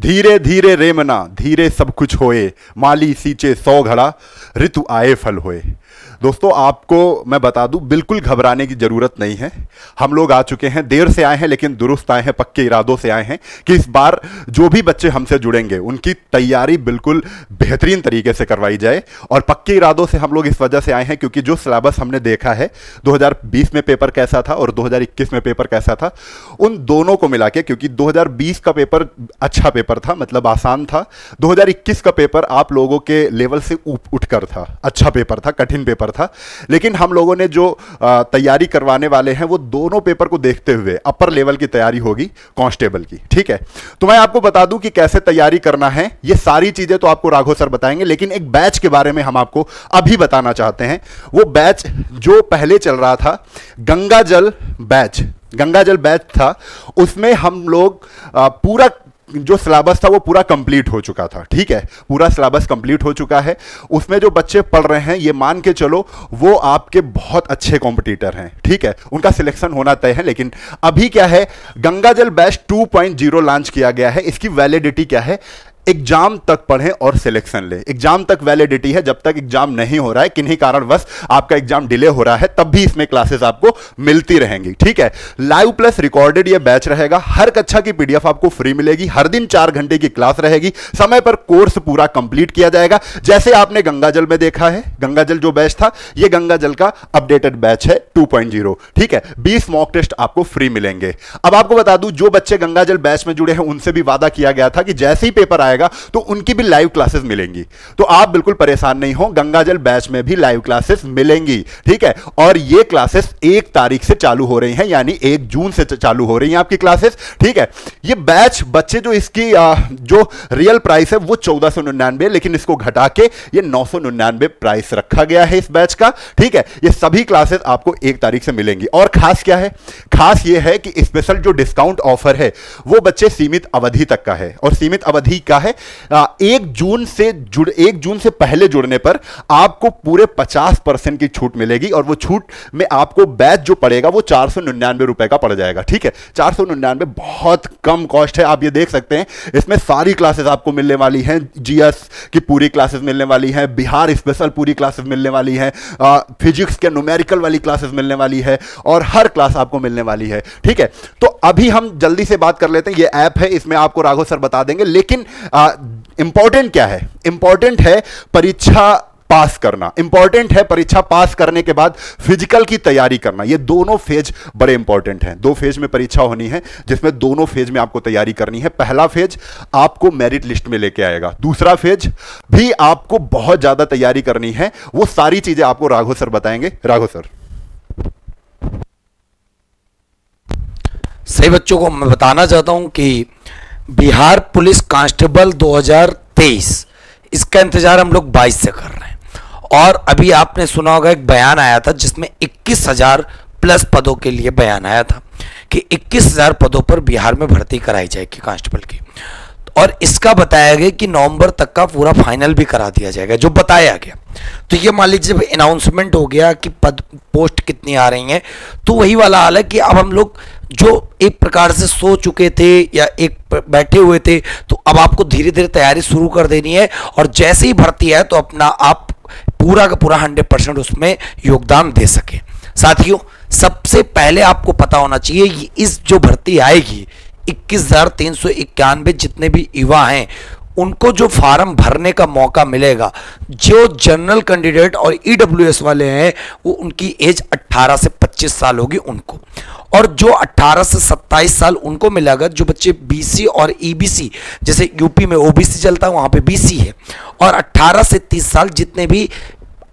धीरे धीरे रेमना, धीरे सब कुछ होए। माली सींचे सौ घड़ा, ऋतु आए फल होए। दोस्तों, आपको मैं बता दूँ, बिल्कुल घबराने की ज़रूरत नहीं है। हम लोग आ चुके हैं, देर से आए हैं, लेकिन दुरुस्त आए हैं, पक्के इरादों से आए हैं कि इस बार जो भी बच्चे हमसे जुड़ेंगे, उनकी तैयारी बिल्कुल बेहतरीन तरीके से करवाई जाए और पक्के इरादों से हम लोग इस वजह से आए हैं क्योंकि जो सिलेबस हमने देखा है 2020 में पेपर कैसा था और 2021 में पेपर कैसा था, उन दोनों को मिला के, क्योंकि 2020 का पेपर अच्छा पेपर था मतलब आसान था 2021 का पेपर आप लोगों के लेवल से उठकर था अच्छा पेपर था, कठिन पेपर था। लेकिन हम लोगों ने जो तैयारी करवाने वाले हैं, वो दोनों पेपर को देखते हुए अपर लेवल की तैयारी होगी कांस्टेबल की, ठीक है? तो मैं आपको बता दूँ कि कैसे तैयारी करना है, ये सारी चीज़ें तो आपको राघव सर बताएँगे, लेकिन एक बैच के बारे में हम आपको अभी बताना चाहते हैं। वो बैच जो पहले चल रहा था गंगा बैच गंगा बैच था, उसमें हम लोग पूरा जो सिलेबस था वो पूरा कंप्लीट हो चुका था, ठीक है? पूरा सिलेबस कंप्लीट हो चुका है। उसमें जो बच्चे पढ़ रहे हैं, ये मान के चलो, वो आपके बहुत अच्छे कॉम्पिटिटर हैं, ठीक है? उनका सिलेक्शन होना तय है, लेकिन अभी क्या है? गंगाजल बैच 2.0 लॉन्च किया गया है। इसकी वैलिडिटी क्या है? एग्ज़ाम तक पढ़ें और सिलेक्शन ले। एग्ज़ाम तक वैलिडिटी है, जब तक एग्ज़ाम नहीं हो रहा है, किन्हीं कारणवश आपका एग्ज़ाम डिले हो रहा है, तब भी इसमें क्लासेस आपको मिलती रहेंगी, ठीक है? लाइव प्लस रिकॉर्डेड ये बैच रहेगा। हर कक्षा की पीडीएफ आपको फ्री मिलेगी। हर दिन चार घंटे की क्लास रहेगी। समय पर कोर्स पूरा कंप्लीट किया जाएगा। जैसे आपने गंगाजल में देखा है, गंगाजल जो बैच था, ये गंगाजल का अपडेटेड बैच है टू ठीक है? बीस मॉक टेस्ट आपको फ्री मिलेंगे। अब आपको बता दूँ, जो बच्चे गंगाजल बैच में जुड़े हैं, उनसे भी वादा किया गया था कि जैसे ही पेपर आएगा जाएगा तो उनकी भी लाइव क्लासेस मिलेंगी। तो आप बिल्कुल परेशान नहीं हो, गंगाजल बैच में भी लाइव क्लासेस मिलेंगी, ठीक है? और ये क्लासेस एक तारीख से चालू हो रही हैं, यानी एक जून से चालू हो रही हैं आपकी क्लासेस ठीक है? ये बैच बच्चे जो इसकी जो रियल प्राइस है, वो चौदह सौ निन्यानवे, लेकिन इसको घटा के ये नौ सौ निन्यानवे प्राइस रखा गया है इस बैच का, ठीक है? ये सभी क्लासेस आपको एक तारीख से मिलेंगी। और खास क्या है? खास ये है कि स्पेशल जो डिस्काउंट ऑफ़र है, वो बच्चे सीमित अवधि तक का है। और सीमित अवधि का एक जून से जुड़, एक जून से पहले जुड़ने पर आपको पूरे पचास परसेंट की छूट मिलेगी और वो छूट में आपको बैच जो पड़ेगा वो चार सौ निन्यानवे रुपए का पड़ जाएगा, ठीक है? चार सौ निन्यानवे बहुत कम कॉस्ट है, आप ये देख सकते हैं। इसमें सारी क्लासेस आपको मिलने वाली हैं, जीएस की पूरी क्लासेस मिलने वाली हैं, बिहार स्पेशल पूरी क्लासेस मिलने वाली हैं फिजिक्स के न्यूमेरिकल वाली क्लासेस मिलने वाली है और हर क्लास आपको मिलने वाली है, ठीक है? तो अभी हम जल्दी से बात कर लेते हैं, ये ऐप है, इसमें आपको राघव सर बता देंगे, लेकिन इंपॉर्टेंट क्या है? इंपॉर्टेंट है परीक्षा पास करना। इंपॉर्टेंट है परीक्षा पास करने के बाद फ़िज़िकल की तैयारी करना। ये दोनों फ़ेज़ बड़े इंपॉर्टेंट हैं। दो फ़ेज़ में परीक्षा होनी है, जिसमें दोनों फ़ेज़ में आपको तैयारी करनी है। पहला फ़ेज़ आपको मेरिट लिस्ट में लेके आएगा। दूसरा फ़ेज़ भी आपको बहुत ज़्यादा तैयारी करनी है। वो सारी चीज़ें आपको राघो सर बताएँगे। राघो सर। सही बच्चों को मैं बताना चाहता हूँ कि बिहार पुलिस कांस्टेबल 2023 इसका इंतज़ार हम लोग 22 से कर रहे हैं। और अभी आपने सुना होगा, एक बयान आया था जिसमें इक्कीस हज़ार प्लस पदों के लिए बयान आया था कि इक्कीस हज़ार पदों पर बिहार में भर्ती कराई जाएगी कांस्टेबल की। और इसका बताया गया कि नवंबर तक का पूरा फाइनल भी करा दिया जाएगा, जो बताया गया। तो ये मान लीजिए जब अनाउंसमेंट हो गया कि पद पोस्ट कितनी आ रही हैं तो वही वाला हाल है कि अब हम लोग जो एक प्रकार से सो चुके थे या एक बैठे हुए थे तो अब आपको धीरे धीरे तैयारी शुरू कर देनी है और जैसे ही भर्ती है तो अपना आप पूरा का पूरा हंड्रेड परसेंट उसमें योगदान दे सके। साथियों, सबसे पहले आपको पता होना चाहिए इस जो भर्ती आएगी, इक्कीस जितने भी युवा हैं उनको जो फार्म भरने का मौका मिलेगा, जो जनरल कैंडिडेट और ईडब्ल्यूएस वाले हैं, वो उनकी एज 18 से 25 साल होगी उनको। और जो 18 से 27 साल उनको मिलेगा, जो बच्चे बीसी और ईबीसी जैसे यूपी में ओबीसी चलता है, वहाँ पे बीसी है। और 18 से 30 साल जितने भी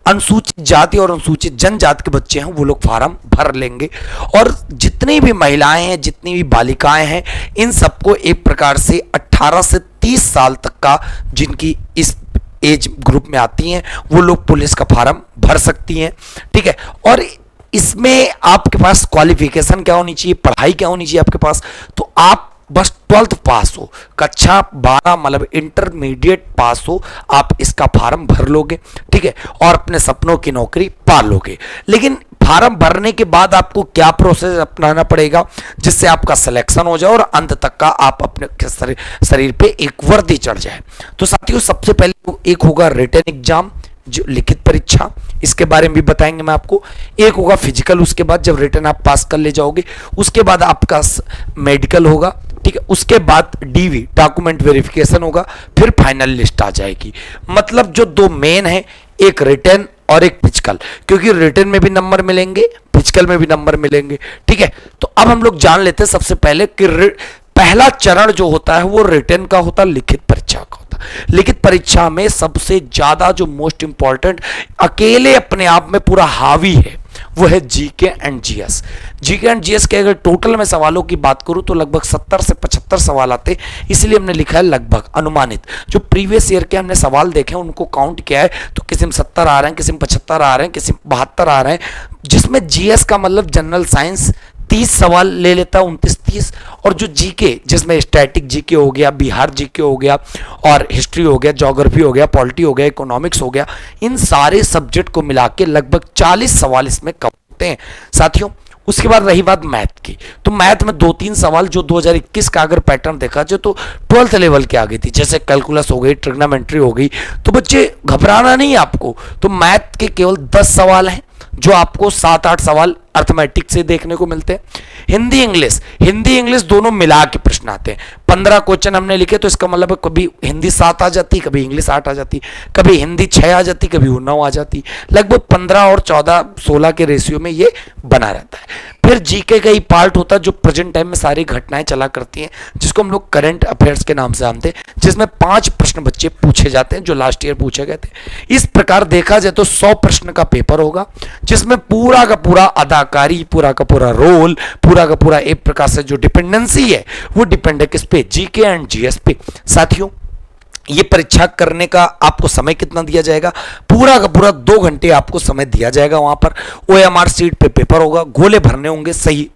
अनुसूचित जाति और अनुसूचित जनजाति के बच्चे हैं, वो लोग फार्म भर लेंगे। और जितनी भी महिलाएँ हैं, जितनी भी बालिकाएँ हैं, इन सबको एक प्रकार से 18 से 30 साल तक का जिनकी इस एज ग्रुप में आती हैं, वो लोग पुलिस का फार्म भर सकती हैं। ठीक है? और इसमें आपके पास क्वालिफिकेशन क्या होनी चाहिए? पढ़ाई क्या होनी चाहिए आपके पास? तो आप बस ट्वेल्थ पास हो। कक्षा बारह मतलब इंटरमीडिएट पास हो, आप इसका फार्म भर लोगे, ठीक है? और अपने सपनों की नौकरी पा लोगे। लेकिन फार्म भरने के बाद आपको क्या प्रोसेस अपनाना पड़ेगा? जिससे आपका सिलेक्शन हो जाए और अंत तक का आप अपने शरीर पे एक वर्दी चढ़ जाए। तो साथियों, सबसे पहले एक होगा रिटर्न एग्ज़ाम जो लिखित परीक्षा। इसके बारे में भी बताएँगे मैं आपको। एक होगा फ़िज़िकल उसके बाद जब रिटर्न आप पास कर ले जाओगे, उसके बाद आपका मेडिकल होगा। ठीक है, उसके बाद डीवी डॉक्यूमेंट वेरिफिकेशन होगा, फिर फाइनल लिस्ट आ जाएगी। मतलब जो दो मेन है, एक रिटर्न और एक फ़िज़िकल क्योंकि रिटर्न में भी नंबर मिलेंगे फ़िज़िकल में भी नंबर मिलेंगे, ठीक है? तो अब हम लोग जान लेते हैं सबसे पहले कि पहला चरण जो होता है, वो रिटर्न का होता है लिखित परीक्षा का होता। है लिखित परीक्षा में सबसे ज़्यादा जो मोस्ट इंपॉर्टेंट अकेले अपने आप में पूरा हावी है। वो है GK and GS GK and GS के अगर टोटल में सवालों की बात करूँ तो लगभग 70 से 75 सवाल आते इसलिए हमने लिखा है लगभग, अनुमानित। जो प्रीवियस ईयर के हमने सवाल देखे उनको काउंट किया है तो किसी में सत्तर आ रहे हैं, किसी में पचहत्तर आ रहे हैं, किसी में बहत्तर आ रहे हैं। जिसमें जीएस का मतलब जनरल साइंस तीस सवाल ले लेता है उनतीस तीस। और जो जीके जिसमें स्टैटिक जीके हो गया, बिहार जीके हो गया, और हिस्ट्री हो गया जोग्राफी हो गया पॉलिटी हो गया इकोनॉमिक्स हो गया, इन सारे सब्जेक्ट को मिला के लगभग चालीस सवाल इसमें कवर होते हैं। साथियों, उसके बाद रही बात मैथ की। तो मैथ में दो तीन सवाल जो 2021 का अगर पैटर्न देखा जाए तो ट्वेल्थ लेवल के आ गई थी। जैसे कैलकुलस हो गई ट्रिग्नामेंट्री हो गई तो बच्चे घबराना नहीं आपको। तो मैथ के केवल 10 सवाल हैं, जो आपको सात आठ सवाल अर्थमेटिक से देखने को मिलते हैं। हिंदी इंग्लिश हिंदी इंग्लिश दोनों मिला के प्रश्न आते हैं। पंद्रह क्वेश्चन हमने लिखे तो इसका मतलब कभी हिंदी सात आ जाती, कभी इंग्लिश आठ आ जाती, कभी हिंदी छह आ जाती, कभी नौ आ जाती। लगभग पंद्रह और चौदह, सोलह के रेशियो में ये बना रहता है। फिर जीके का ही पार्ट होता है जो प्रेजेंट टाइम में सारी घटनाएँ चला करती हैं, जिसको हम लोग करंट अफेयर्स के नाम से जानते हैं, जिसमें पाँच प्रश्न बच्चे पूछे जाते हैं, जो लास्ट ईयर पूछे गए थे। इस प्रकार देखा जाए तो सौ प्रश्न का पेपर होगा, जिसमें पूरा का पूरा अदाकारी, पूरा का पूरा रोल पूरा का पूरा एक प्रकार से जो डिपेंडेंसी है, वो डिपेंड है किस पे? जीके एंड जीएस पे। साथियों ये परीक्षा करने का आपको समय कितना दिया जाएगा? पूरा का पूरा दो घंटे आपको समय दिया जाएगा वहाँ पर। ओ एम आर सीट पे पेपर होगा, गोले भरने होंगे सही।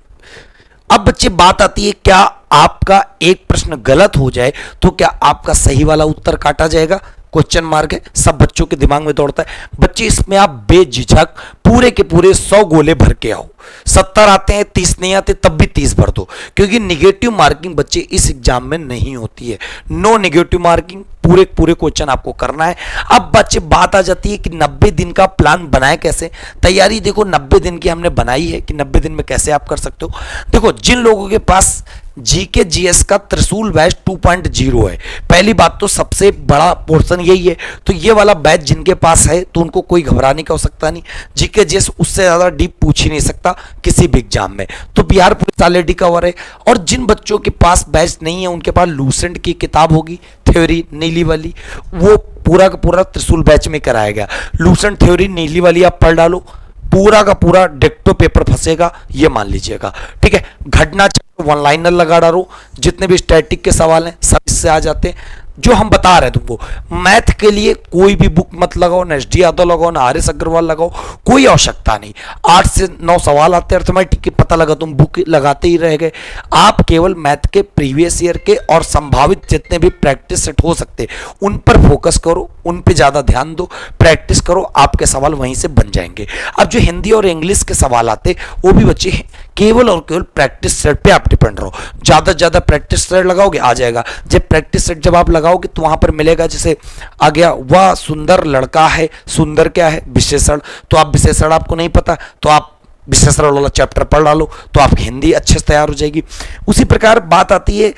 अब बच्चे, बात आती है, क्या आपका एक प्रश्न गलत हो जाए तो क्या आपका सही वाला उत्तर काटा जाएगा? क्वेश्चन मार्क है, सब बच्चों के दिमाग में दौड़ता है। बच्चे, इसमें आप बेझिझक पूरे के पूरे सौ गोले भर के आओ। सत्तर आते हैं, तीस नहीं आते, तब भी तीस भर दो। क्योंकि निगेटिव मार्किंग बच्चे इस एग्ज़ाम में नहीं होती है। नो निगेटिव मार्किंग पूरे पूरे क्वेश्चन आपको करना है। अब बच्चे, बात आ जाती है कि 90 दिन का प्लान बनाए कैसे? तैयारी देखो 90 दिन की हमने बनाई है कि 90 दिन में कैसे आप कर सकते हो? देखो, जिन लोगों के पास जीके जीएस का त्रिशूल बैच 2.0 है। पहली बात तो सबसे बड़ा पोर्शन यही है। तो ये वाला बैच जिनके पास है तो उनको कोई घबराने का हो सकता नहीं जीके जीएस उससे ज़्यादा डीप पूछ ही नहीं सकता किसी भी एग्ज़ाम में। तो बिहार पुलिस ऑलरेडी कवर है। और जिन बच्चों के पास बैच नहीं है, उनके पास लूसेंट की किताब होगी थ्योरी नीली वाली। वो पूरा का पूरा त्रिशूल बैच में कराया गया। लूसेंट थ्योरी नीली वाली आप पढ़ डालो। पूरा का पूरा डेक्टो पेपर फंसेगा, ये मान लीजिएगा। ठीक है? घटना वन लाइनर लगा डालो, जितने भी स्टैटिक के सवाल हैं, सब इससे आ जाते हैं। जो हम बता रहे तुमको मैथ के लिए कोई भी बुक मत लगाओ, ना एस डी यादव लगाओ, ना आर एस अग्रवाल लगाओ, कोई आवश्यकता नहीं। आठ से नौ सवाल आते हैं अर्थमेटिक की, पता लगा तुम बुक लगाते ही रह गए। आप केवल मैथ के प्रीवियस ईयर के और संभावित जितने भी प्रैक्टिस सेट हो सकते उन पर फोकस करो। उन पर ज़्यादा ध्यान दो प्रैक्टिस करो, आपके सवाल वहीं से बन जाएँगे। अब जो हिंदी और इंग्लिश के सवाल आते, वो भी बच्चे केवल और केवल प्रैक्टिस सेट पे आप डिपेंड रहो। ज़्यादा से ज़्यादा प्रैक्टिस सेट लगाओगे, आ जाएगा। जब प्रैक्टिस सेट जब आप लगाओगे तो वहाँ पर मिलेगा जैसे, आ गया, वह, सुंदर लड़का है, सुंदर क्या है? विशेषण। तो आप विशेषण आपको नहीं पता तो आप विशेषण वाला चैप्टर पढ़ डालो तो आपकी हिंदी अच्छे से तैयार हो जाएगी। उसी प्रकार बात आती है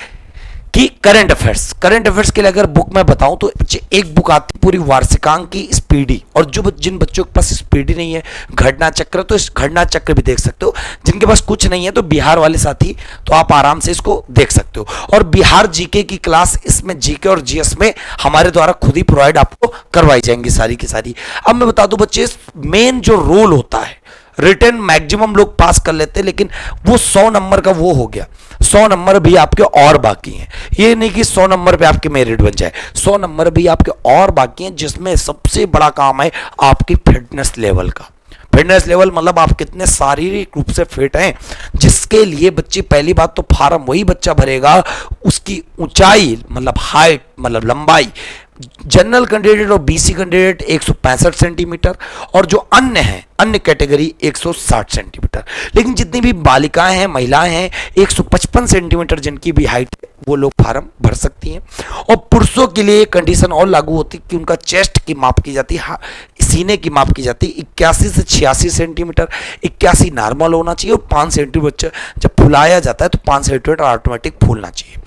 कि करंट अफेयर्स करंट अफेयर्स के लिए अगर बुक मैं बताऊँ तो एक बुक आती है पूरी वार्षिकांक की स्पीडी और जो जिन बच्चों के पास स्पीडी नहीं है, घटना चक्र तो इस घटना चक्र भी देख सकते हो। जिनके पास कुछ नहीं है तो बिहार वाले साथी तो आप आराम से इसको देख सकते हो। और बिहार जीके की क्लास इसमें, जीके और जीएस में हमारे द्वारा खुद ही प्रोवाइड आपको करवाई जाएँगी सारी की सारी। अब मैं बता दू बच्चे मेन जो रोल होता है रिटर्न मैक्सिमम लोग पास कर लेते हैं, लेकिन वो सौ नंबर का वो हो गया। सौ नंबर भी आपके और बाकी हैं। ये नहीं कि सौ नंबर पे आपके मेरिट बन जाए। सौ नंबर भी आपके और बाकी हैं, जिसमें सबसे बड़ा काम है आपकी फिटनेस लेवल का। फिटनेस लेवल मतलब आप कितने शारीरिक रूप से फिट हैं, जिसके लिए बच्चे पहली बात तो फार्म वही बच्चा भरेगा, उसकी ऊंचाई मतलब हाइट मतलब लंबाई जनरल कैंडिडेट और बीसी कैंडिडेट एक सौ पैंसठ सेंटीमीटर और जो अन्य हैं, अन्य कैटेगरी 160 सेंटीमीटर लेकिन जितनी भी बालिकाएँ हैं, महिलाएँ हैं 155 सेंटीमीटर जिनकी भी हाइट है, वो लोग फार्म भर सकती हैं। और पुरुषों के लिए कंडीशन और लागू होती है कि उनका चेस्ट की माप की जाती है। सीने की माप की जाती है। इक्यासी से छियासी सेंटीमीटर, इक्यासी नॉर्मल होना चाहिए और पाँच सेंटीमीटर जब फुलाया जाता है तो पाँच सेंटीमीटर ऑटोमेटिक फूलना चाहिए।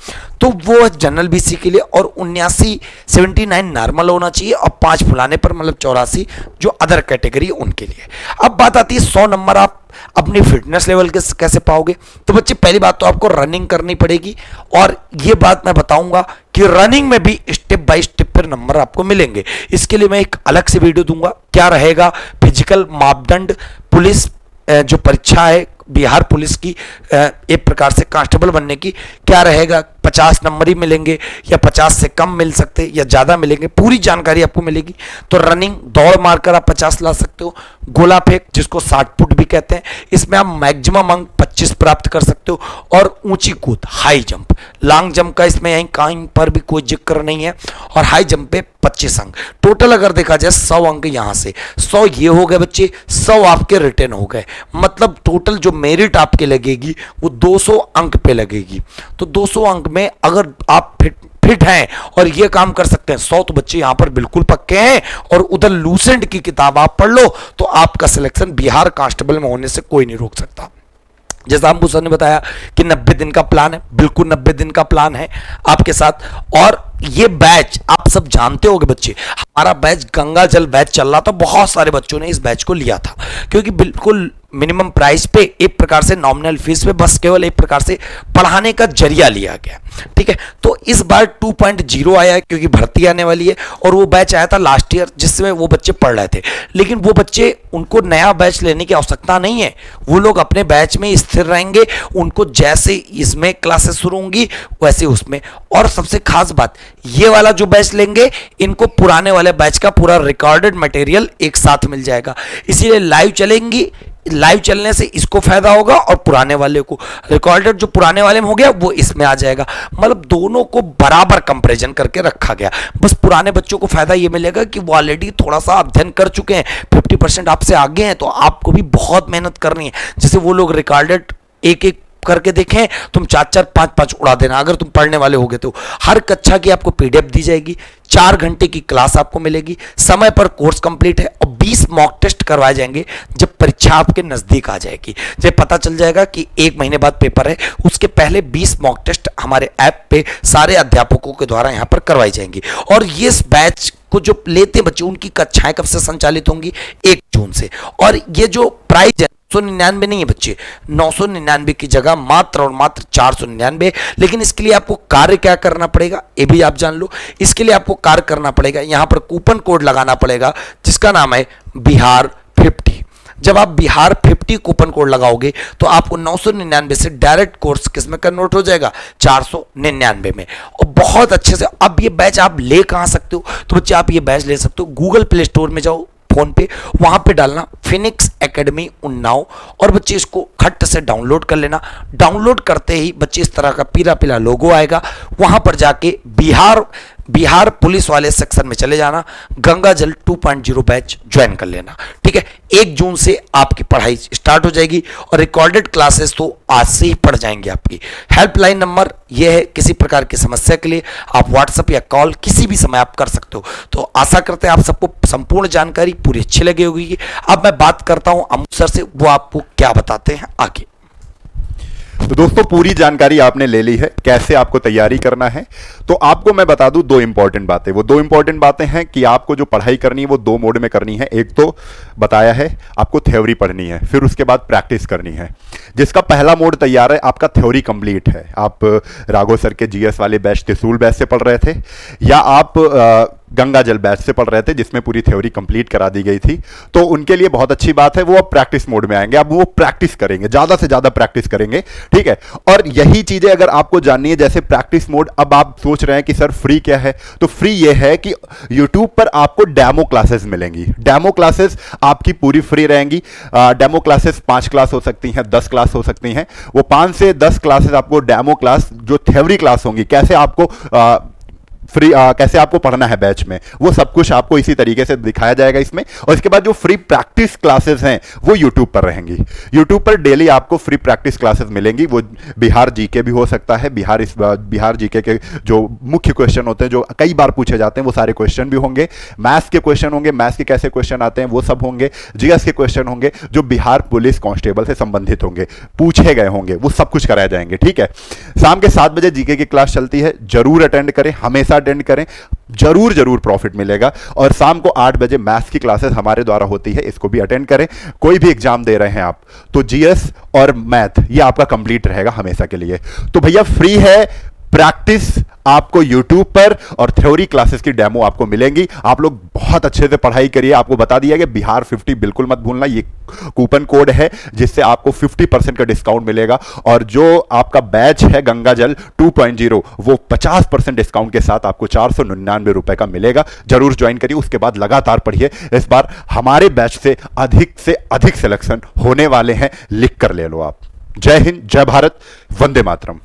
तो वो जनरल बीसी के लिए और उन्यासी सेवेंटी नाइन नॉर्मल होना चाहिए और पाँच फुलाने पर मतलब चौरासी, जो अदर कैटेगरी उनके लिए। अब बात आती है सौ नंबर आप अपनी फिटनेस लेवल के कैसे पाओगे? तो बच्चे, पहली बात तो आपको रनिंग करनी पड़ेगी और ये बात मैं बताऊँगा कि रनिंग में भी स्टेप बाय स्टेप पर नंबर आपको मिलेंगे। इसके लिए मैं एक अलग से वीडियो दूँगा। क्या रहेगा? फ़िज़िकल मापदंड, पुलिस जो परीक्षा है, बिहार पुलिस की एक प्रकार से कांस्टेबल बनने की, क्या रहेगा? पचास नंबर ही मिलेंगे या पचास से कम मिल सकते या ज़्यादा मिलेंगे? पूरी जानकारी आपको मिलेगी। तो रनिंग दौड़ मारकर आप पचास ला सकते हो। गोला फेंक, जिसको साठ फुट भी कहते हैं, इसमें आप मैक्सिमम अंक पच्चीस प्राप्त कर सकते हो। और ऊँची कूद हाई जंप लॉन्ग जंप का इसमें यहीं कहीं पर भी कोई ज़िक्र नहीं है। और हाई जंप पे पच्चीस अंक। टोटल अगर देखा जाए, सौ अंक यहाँ से। सौ ये हो गए बच्चे, सौ आपके रिटर्न हो गए। मतलब टोटल जो मेरिट आपके लगेगी, वो 200 अंक पे लगेगी। तो 200 अंक में अगर आप फिट फिट हैं और ये काम कर सकते हैं, सौ तो बच्चे यहाँ पर बिल्कुल पक्के हैं। और उधर लूसेंट की किताब आप पढ़ लो तो आपका सिलेक्शन बिहार कांस्टेबल में होने से कोई नहीं रोक सकता। जैसा भूषण ने बताया कि 90 दिन का प्लान है, बिल्कुल 90 दिन का प्लान है आपके साथ। और ये बैच, आप सब जानते होगे बच्चे, हमारा बैच गंगा जल बैच चल रहा था, बहुत सारे बच्चों ने इस बैच को लिया था, क्योंकि बिल्कुल मिनिमम प्राइस पे एक प्रकार से नॉमिनल फ़ीस पे बस केवल एक प्रकार से पढ़ाने का ज़रिया लिया गया। ठीक है? तो इस बार 2.0 आया है क्योंकि भर्ती आने वाली है और वो बैच आया था लास्ट ईयर जिसमें वो बच्चे पढ़ रहे थे। लेकिन वो बच्चे, उनको नया बैच लेने की आवश्यकता नहीं है। वो लोग अपने बैच में स्थिर रहेंगे, उनको जैसे इसमें क्लासेस शुरू होंगी, वैसे उसमें। और सबसे खास बात, ये वाला जो बैच लेंगे, इनको पुराने वाले बैच का पूरा रिकॉर्डेड मटेरियल एक साथ मिल जाएगा। इसीलिए लाइव चलेंगी लाइव चलने से इसको फ़ायदा होगा और पुराने वाले को। रिकॉर्डेड जो पुराने वाले में हो गया, वो इसमें आ जाएगा। मतलब दोनों को बराबर कंपेरिजन करके रखा गया। बस पुराने बच्चों को फ़ायदा ये मिलेगा कि वो ऑलरेडी थोड़ा सा अध्ययन कर चुके हैं। फिफ्टी परसेंट आपसे आगे हैं तो आपको भी बहुत मेहनत करनी है। जैसे वो लोग रिकॉर्डेड एक एक करके देखें, तुम चार चार पाँच पाँच उड़ा देना। अगर तुम पढ़ने वाले होगे तो। हर कक्षा की आपको पीडीएफ दी जाएगी। चार घंटे की क्लास आपको मिलेगी। समय पर कोर्स कंप्लीट है और 20 मॉक टेस्ट करवाए जाएँगे, जब परीक्षा आपके नज़दीक आ जाएगी। जब पता चल जाएगा कि एक महीने बाद पेपर है, उसके पहले 20 मॉक टेस्ट हमारे ऐप पे सारे अध्यापकों के द्वारा यहाँ पर करवाई जाएँगी। और ये बैच को जो लेते बच्चे, उनकी कक्षाएँ कब से संचालित होंगी? एक जून से। और ये जो प्राइज है सौ निन्यानवे नहीं है बच्चे, नौ सौ निन्यानवे की जगह मात्र और मात्र चार सौ निन्यानवे। लेकिन इसके लिए आपको कार्य क्या करना पड़ेगा? ये भी आप जान लो। इसके लिए आपको कार्य करना पड़ेगा। यहाँ पर कूपन कोड लगाना पड़ेगा, जिसका नाम है बिहार फिफ्टी। जब आप बिहार 50 कूपन कोड लगाओगे तो आपको नौ सौ निन्यानवे से डायरेक्ट कोर्स किसमें कन्वर्ट हो जाएगा? चार सौ निन्यानवे में। और बहुत अच्छे से अब ये बैच आप ले कहाँ सकते हो? तो बच्चे आप ये बैच ले सकते हो। गूगल प्ले स्टोर में जाओ फ़ोन पे, वहाँ पे डालना फिनिक्स एकेडमी उन्नाव, और बच्चे इसको खट से डाउनलोड कर लेना। डाउनलोड करते ही बच्चे इस तरह का पीला पीला लोगो आएगा। वहाँ पर जाके बिहार बिहार पुलिस वाले सेक्शन में चले जाना, गंगा जल 2.0 बैच ज्वाइन कर लेना। ठीक है? एक जून से आपकी पढ़ाई स्टार्ट हो जाएगी और रिकॉर्डेड क्लासेस तो आज से ही पढ़ जाएँगे आपकी। हेल्पलाइन नंबर यह है किसी प्रकार की समस्या के लिए, आप व्हाट्सएप या कॉल किसी भी समय आप कर सकते हो। तो आशा करते हैं आप सबको संपूर्ण जानकारी पूरी अच्छी लगी होगी। अब मैं बात करता हूँ अमृतसर से, वो आपको क्या बताते हैं आगे। तो दोस्तों, पूरी जानकारी आपने ले ली है, कैसे आपको तैयारी करना है। तो आपको मैं बता दूँ दो इंपॉर्टेंट बातें। वो दो इंपॉर्टेंट बातें हैं कि आपको जो पढ़ाई करनी है, वो दो मोड में करनी है। एक तो बताया है, आपको थ्योरी पढ़नी है, फिर उसके बाद प्रैक्टिस करनी है। जिसका पहला मोड तैयार है, आपका थ्योरी कंप्लीट है। आप राघो सर के जीएस वाले बैच त्रिसूल बैच से पढ़ रहे थे, या आप गंगा जल बैच से पढ़ रहे थे जिसमें पूरी थ्योरी कंप्लीट करा दी गई थी। तो उनके लिए बहुत अच्छी बात है वो अब प्रैक्टिस मोड में आएँगे। अब वो प्रैक्टिस करेंगे ज़्यादा से ज़्यादा प्रैक्टिस करेंगे ठीक है? और यही चीज़ें अगर आपको जाननी है जैसे प्रैक्टिस मोड अब आप सोच रहे हैं कि सर फ्री क्या है? तो फ्री ये है कि यूट्यूब पर आपको डेमो क्लासेस मिलेंगी। डेमो क्लासेस आपकी पूरी फ्री रहेंगी। डेमो क्लासेस पाँच क्लास हो सकती हैं दस क्लास हो सकती हैं। वो पाँच से दस क्लासेस आपको डेमो क्लास जो थ्योरी क्लास होंगी कैसे आपको आ, फ्री आ, कैसे आपको पढ़ना है बैच में वो सब कुछ आपको इसी तरीके से दिखाया जाएगा इसमें। और इसके बाद जो फ्री प्रैक्टिस क्लासेस हैं वो यूट्यूब पर रहेंगी। यूट्यूब पर डेली आपको फ्री प्रैक्टिस क्लासेस मिलेंगी। वो बिहार जीके भी हो सकता है। बिहार इस बिहार जीके के जो मुख्य क्वेश्चन होते हैं जो कई बार पूछे जाते हैं वो सारे क्वेश्चन भी होंगे। मैथ्स के क्वेश्चन होंगे। मैथ्स के कैसे क्वेश्चन आते हैं वो सब होंगे। जीएस के क्वेश्चन होंगे जो बिहार पुलिस कांस्टेबल से संबंधित होंगे। पूछे गए होंगे वो सब कुछ कराए जाएँगे ठीक है? शाम के सात बजे जीके की क्लास चलती है। ज़रूर अटेंड करें। हमेशा अटेंड करें, ज़रूर ज़रूर प्रॉफिट मिलेगा। और शाम को आठ बजे मैथ्स की क्लासेस हमारे द्वारा होती है, इसको भी अटेंड करें। कोई भी एग्ज़ाम दे रहे हैं आप तो जीएस और मैथ ये आपका कंप्लीट रहेगा हमेशा के लिए। तो भैया फ्री है प्रैक्टिस आपको यूट्यूब पर और थ्योरी क्लासेस की डेमो आपको मिलेंगी। आप लोग बहुत अच्छे से पढ़ाई करिए। आपको बता दिया कि बिहार 50 बिल्कुल मत भूलना, ये कूपन कोड है, जिससे आपको 50 परसेंट का डिस्काउंट मिलेगा। और जो आपका बैच है गंगा जल 2.0 वो 50 परसेंट डिस्काउंट के साथ आपको चार सौ निन्यानवे रुपए का मिलेगा। ज़रूर ज्वाइन करिए, उसके बाद लगातार पढ़िए। इस बार हमारे बैच से अधिक से अधिक सिलेक्शन होने वाले हैं। लिख कर ले लो आप। जय हिंद, जय भारत, वंदे मातरम।